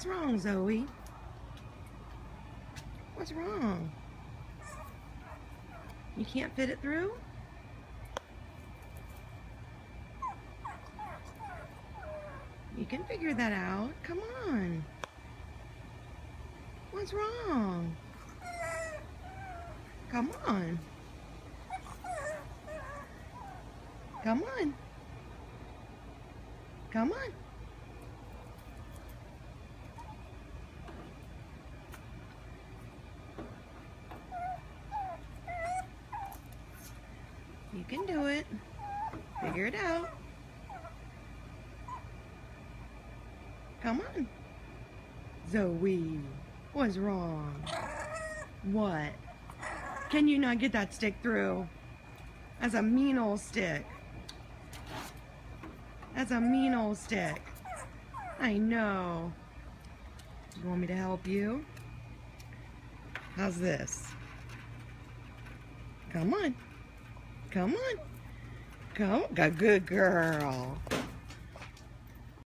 What's wrong, Zoey? What's wrong? You can't fit it through? You can figure that out. Come on. What's wrong? Come on. Come on. Come on. You can do it. Figure it out. Come on. Zoey, what's wrong? What? Can you not get that stick through? That's a mean old stick. That's a mean old stick. I know. You want me to help you? How's this? Come on. Come on. Come. Good girl.